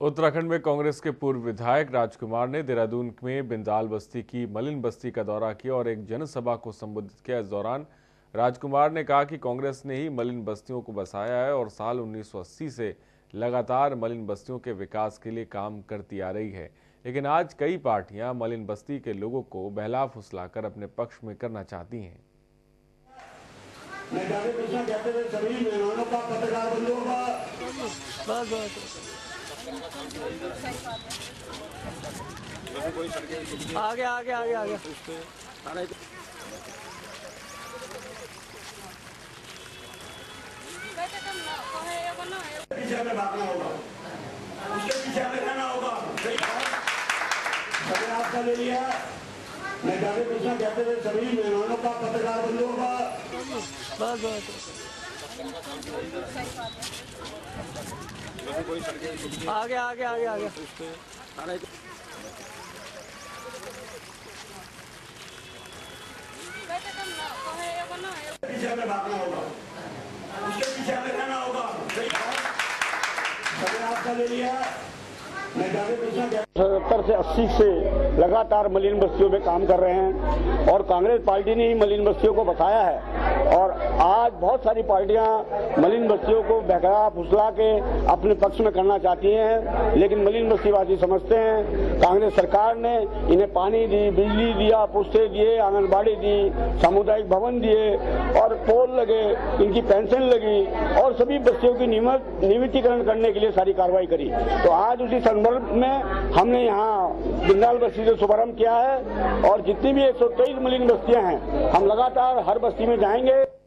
उत्तराखंड में कांग्रेस के पूर्व विधायक राजकुमार ने देहरादून में बिंदाल बस्ती की मलिन बस्ती का दौरा किया और एक जनसभा को संबोधित किया। इस दौरान राजकुमार ने कहा कि कांग्रेस ने ही मलिन बस्तियों को बसाया है और साल 1980 से लगातार मलिन बस्तियों के विकास के लिए काम करती आ रही है। लेकिन आज कई पार्टियाँ मलिन बस्ती के लोगों को बहला फुसलाकर अपने पक्ष में करना चाहती हैं। मैं जाने कृष्णा कहते थे सभी मेहमानों का पत्रकार बंधुओं का। आगे आगे आगे आगे। पीछे हमें भागना होगा। उसके पीछे हमें रहना होगा। सही आपका ले लिया मैं जाने कृष्णा कहते थे सभी मेहमानों का पत्रकार बंधुओं का। बस बस। सत्तर से अस्सी से लगातार मलिन बस्तियों में काम कर रहे हैं और कांग्रेस पार्टी ने ही मलिन बस्तियों को बताया है। आज बहुत सारी पार्टियाँ मलिन बस्तियों को बहका फुसला के अपने पक्ष में करना चाहती हैं, लेकिन मलिन बस्तीवासी समझते हैं, कांग्रेस सरकार ने इन्हें पानी दी, बिजली दिया, पुस्ते दिए, आंगनबाड़ी दी, सामुदायिक भवन दिए, और पोल लगे, इनकी पेंशन लगी, और सभी बस्तियों की नियमित, नियमितीकरण करने के लिए सारी कार्रवाई करी। तो आज उसी संदर्भ में हमने यहाँ बिंदाल बस्ती से शुभारंभ किया है, और जितनी भी एक सौ तेईस मलिन बस्तियाँ हैं, हम लगातार हर बस्ती में जाएँगे।